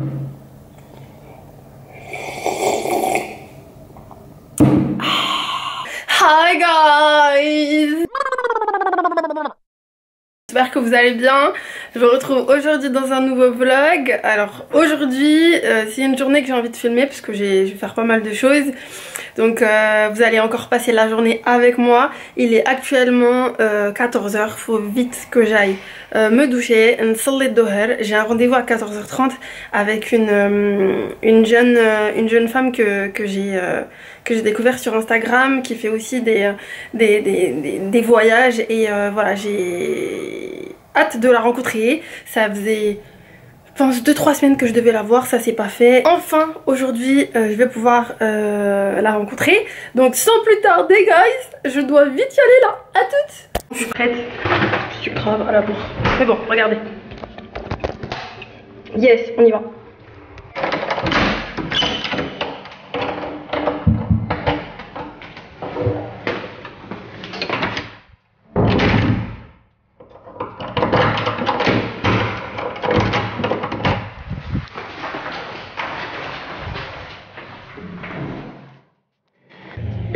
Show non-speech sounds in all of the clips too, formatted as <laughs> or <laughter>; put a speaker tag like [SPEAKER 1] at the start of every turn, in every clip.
[SPEAKER 1] Hi guys J'espère que vous allez bien. Je vous retrouve aujourd'hui dans un nouveau vlog. Alors aujourd'hui, euh, c'est une journée que j'ai envie de filmer parce que je vais faire pas mal de choses. Donc euh, vous allez encore passer la journée avec moi. Il est actuellement 14h. Euh, Faut vite que j'aille me doucher. J'ai un rendez-vous à 14h30 avec une, une, jeune, une jeune femme que, j'ai que découvert sur Instagram qui fait aussi des, voyages et voilà j'ai hâte de la rencontrer. Ça faisait pense 2-3 semaines que je devais la voir, ça s'est pas fait. Enfin, aujourd'hui, euh, je vais pouvoir euh, la rencontrer. Donc sans plus tarder, guys, je dois vite y aller là. À toutes Je suis prête. Je suis grave à la bourre. Mais bon, regardez. Yes, on y va.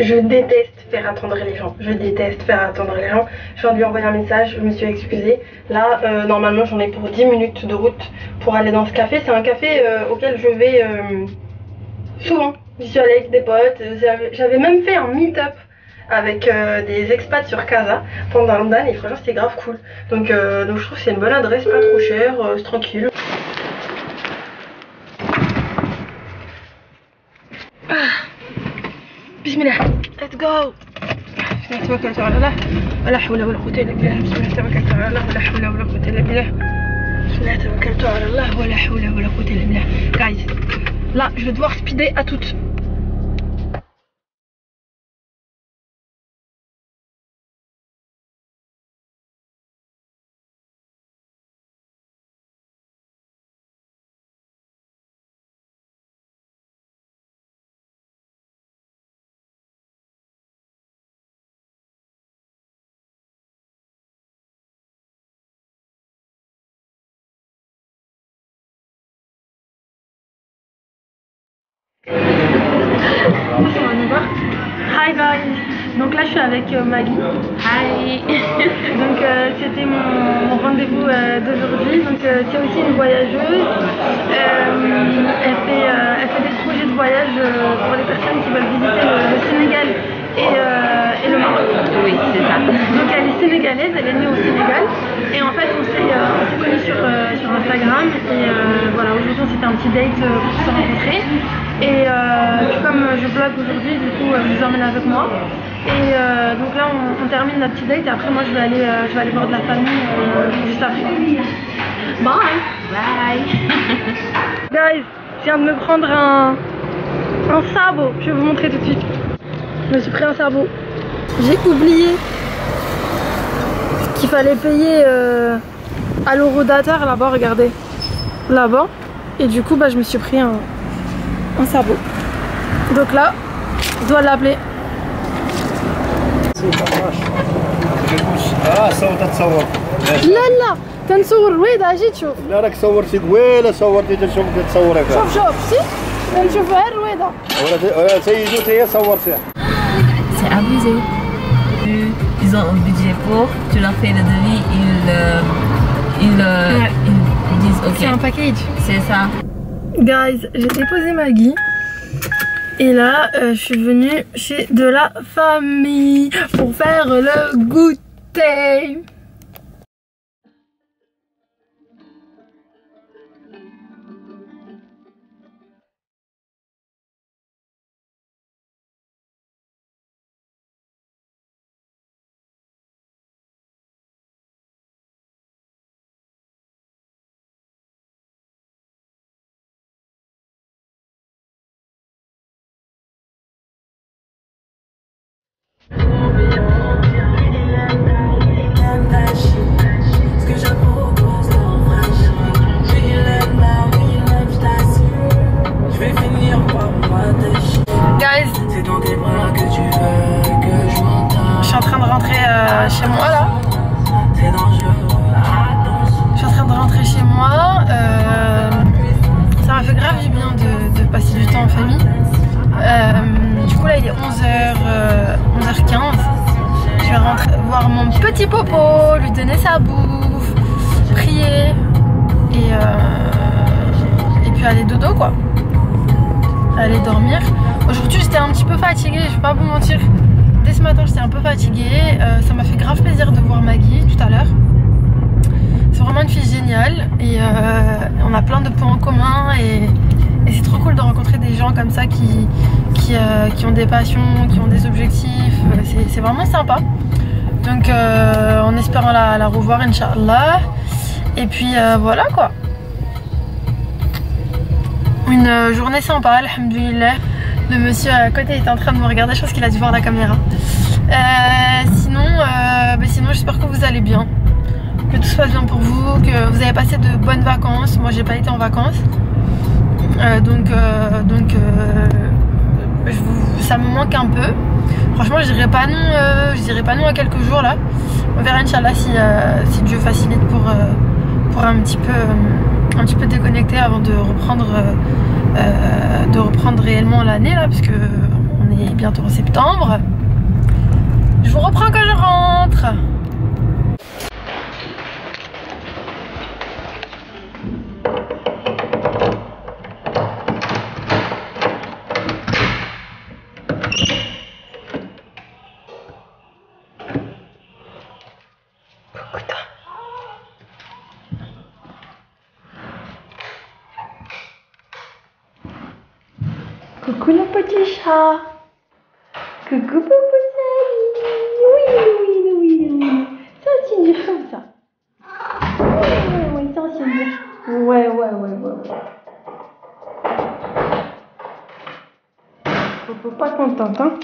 [SPEAKER 1] Je déteste faire attendre les gens. Je déteste faire attendre les gens. Je viens de lui envoyer un message, je me suis excusée. Là, euh, normalement, j'en ai pour 10 minutes de route pour aller dans ce café. C'est un café euh, auquel je vais euh, souvent. J'y suis allée avec des potes. J'avais même fait un meet-up avec des expats sur Casa pendant London et franchement c'était grave cool. Donc, donc je trouve que c'est une bonne adresse, pas trop cher, c'est tranquille. جو الله توكلت على الله ولا حول ولا قوة إلا بالله. بسم الله توكلت على الله ولا حول ولا قوة إلا بالله. بسم الله توكلت على الله ولا حول ولا قوة إلا بالله. Je vais devoir speeder à toutes. Hi guys Donc là je suis avec euh, Maggie. Hi <laughs> Donc euh, c'était mon, rendez-vous euh, d'aujourd'hui. Donc c'est aussi une voyageuse. elle, fait, elle fait des projets de voyage pour les personnes qui veulent visiter le, Sénégal et, le Maroc.
[SPEAKER 2] Oui, c'est ça.
[SPEAKER 1] Donc elle est sénégalaise, elle est née au Sénégal. Et en fait on s'est connus sur, sur Instagram. Et voilà, aujourd'hui c'était un petit date pour se rencontrer. Et euh, comme je blogue aujourd'hui, du coup, euh, je vous emmène avec moi. Et euh, donc là, on, termine notre petit date et après, moi, je vais aller, je vais aller voir de la famille juste après. Bye
[SPEAKER 2] Bye <laughs>
[SPEAKER 1] Guys, je viens de me prendre un, un sabot. Je vais vous montrer tout de suite. Je me suis pris un sabot. J'ai oublié qu'il fallait payer à l'eurodateur là-bas, regardez. Là-bas. Et du coup, bah, je me suis pris un, un cerveau. Donc là, je dois l'appeler.
[SPEAKER 3] اه صوت تصور
[SPEAKER 1] لا لا تنصور رويدة اجي تشوف
[SPEAKER 3] لا راك صورتي قويله صورتي تشوف تصورك
[SPEAKER 1] شوف شوف سي نشوف غير رويدة
[SPEAKER 3] ولا سيدو هي صورتيها
[SPEAKER 2] C'est abusé. Ils ont un budget pour, tu leur fais le devis, ils, euh, ils, euh, ouais. ils disent ok.
[SPEAKER 1] C'est un package.
[SPEAKER 2] C'est ça.
[SPEAKER 1] Guys, j'ai déposé Maggie. Et là, euh, je suis venue chez de la famille pour faire le goûter. Guys,
[SPEAKER 2] c'est dans bras que tu veux que je m'entende. Euh,
[SPEAKER 1] je suis en train de rentrer chez moi là. Je suis en train de rentrer chez moi. Ça m'a fait grave du bien de, passer du temps en famille. Euh, du coup là il est 11h15. Euh, je vais rentrer voir mon petit popo, lui donner sa bouffe, prier et, et puis aller dodo quoi. Aller dormir. Aujourd'hui j'étais un petit peu fatiguée, je vais pas vous mentir. Dès ce matin j'étais un peu fatiguée. Euh, ça m'a fait grave plaisir de voir Maggie tout à l'heure. C'est vraiment une fille géniale et euh, on a plein de points en commun et, c'est trop cool de rencontrer des gens comme ça qui, qui, euh, ont des passions, qui ont des objectifs. C'est- vraiment sympa. Donc en espérant la, la revoir, Inch'Allah. Et puis voilà quoi. Une euh, journée sympa, alhamdoulilah. Le monsieur à côté est en train de me regarder, je pense qu'il a dû voir la caméra. Euh, sinon, euh, bah, sinon j'espère que vous allez bien. Que tout se passe bien pour vous, que vous avez passé de bonnes vacances. Moi j'ai pas été en vacances. Donc donc ça me manque un peu. Franchement, je dirais pas non, je dirais pas non à quelques jours là. On verra Inch'Allah si, si Dieu facilite pour, un petit peu un petit peu déconnecter avant de reprendre euh, euh, de reprendre réellement l'année là parce que on est bientôt en septembre. Je vous reprends quand je rentre. Coucou Popotaï. Oui, oui, oui, oui. Ça, c'est dire comme ça. Oui, oui, oui, ça, c'est dire. Ouais, ouais, ouais, ouais, ouais. Popo pas contente, hein.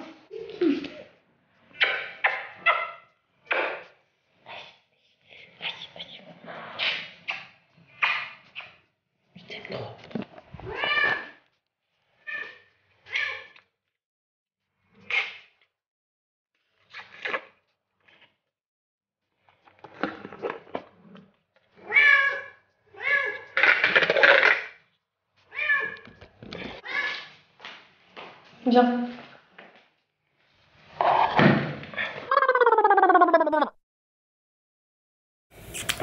[SPEAKER 1] Viens.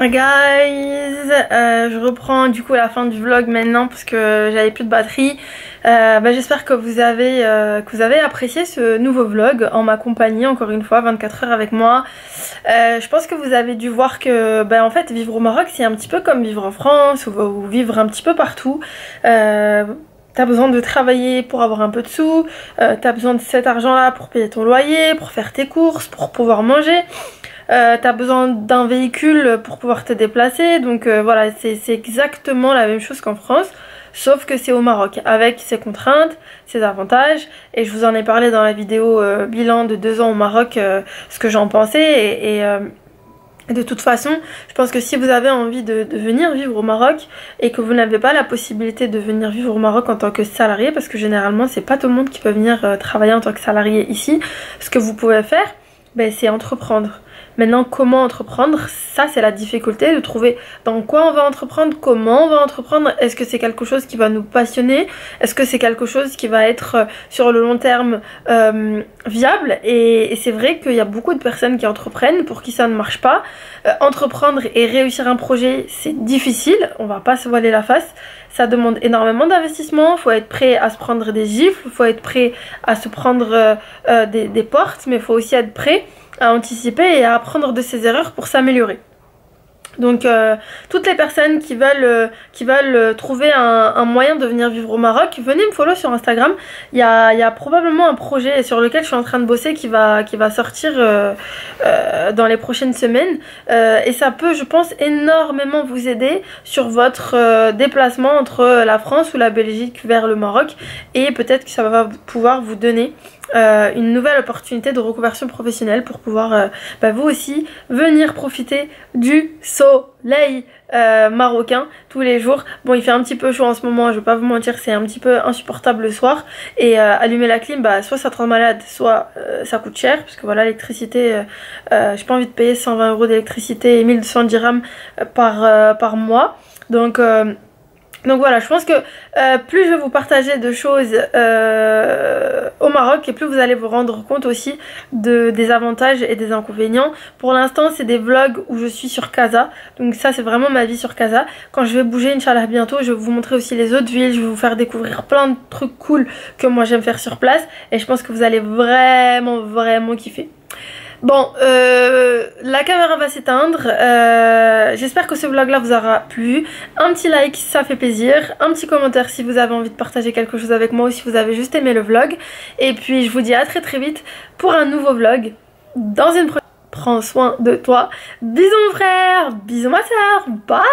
[SPEAKER 1] Guys, euh, je reprends du coup la fin du vlog maintenant parce que j'avais plus de batterie. Euh, bah, J'espère que vous avez euh, que vous avez apprécié ce nouveau vlog en ma compagnie encore une fois 24 heures avec moi. Je pense que vous avez dû voir que bah, en fait vivre au Maroc c'est un petit peu comme vivre en France ou vivre un petit peu partout. T'as besoin de travailler pour avoir un peu de sous, euh, t'as besoin de cet argent-là pour payer ton loyer, pour faire tes courses, pour pouvoir manger. Euh, t'as besoin d'un véhicule pour pouvoir te déplacer. Donc euh, voilà, c'est exactement la même chose qu'en France, sauf que c'est au Maroc, avec ses contraintes, ses avantages. Et je vous en ai parlé dans la vidéo bilan de deux ans au Maroc, ce que j'en pensais. Et, de toute façon, je pense que si vous avez envie de, venir vivre au Maroc et que vous n'avez pas la possibilité de venir vivre au Maroc en tant que salarié, parce que généralement c'est pas tout le monde qui peut venir euh, travailler en tant que salarié ici, ce que vous pouvez faire, ben, c'est entreprendre. Maintenant, comment entreprendre? Ça, c'est la difficulté de trouver dans quoi on va entreprendre, comment on va entreprendre. Est-ce que c'est quelque chose qui va nous passionner? Est-ce que c'est quelque chose qui va être euh, sur le long terme euh, viable? Et, c'est vrai qu'il y a beaucoup de personnes qui entreprennent pour qui ça ne marche pas. Euh, entreprendre et réussir un projet, c'est difficile. On va pas se voiler la face. Ça demande énormément d'investissement. Faut être prêt à se prendre des gifles. Faut être prêt à se prendre des, portes, mais faut aussi être prêt à anticiper et à apprendre de ses erreurs pour s'améliorer. Donc euh, toutes les personnes qui veulent, euh, qui veulent euh, trouver un, un moyen de venir vivre au Maroc, venez me follow sur Instagram. Il y a, y a probablement un projet sur lequel je suis en train de bosser qui va, qui va sortir euh, dans les prochaines semaines. Et ça peut, je pense, énormément vous aider sur votre déplacement entre la France ou la Belgique vers le Maroc. Et peut-être que ça va pouvoir vous donner euh, une nouvelle opportunité de reconversion professionnelle pour pouvoir euh, bah, vous aussi venir profiter du soleil euh, marocain tous les jours. Bon, il fait un petit peu chaud en ce moment, je vais pas vous mentir, c'est un petit peu insupportable le soir. Et euh, allumer la clim, bah, soit ça te rend malade, soit ça coûte cher, parce que voilà, l'électricité, j'ai pas envie de payer 120 euros d'électricité et 1200 dirhams par, par mois. Donc, Donc voilà, je pense que euh, plus je vais vous partager de choses euh, au Maroc et plus vous allez vous rendre compte aussi de, des avantages et des inconvénients. Pour l'instant, c'est des vlogs où je suis sur Casa. Donc ça, c'est vraiment ma vie sur Casa. Quand je vais bouger, Inch'Allah, bientôt, je vais vous montrer aussi les autres villes. Je vais vous faire découvrir plein de trucs cool que moi j'aime faire sur place. Et je pense que vous allez vraiment, vraiment kiffer. Bon, euh, la caméra va s'éteindre. Euh, J'espère que ce vlog là vous aura plu. Un petit like ça fait plaisir. Un petit commentaire si vous avez envie de partager quelque chose avec moi ou si vous avez juste aimé le vlog. Et puis je vous dis à très très vite pour un nouveau vlog. Dans une prochaine. Prends soin de toi. Bisous mon frère. Bisous ma soeur. Bye.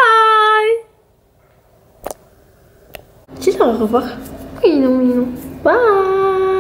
[SPEAKER 1] Dis au revoir. Bye.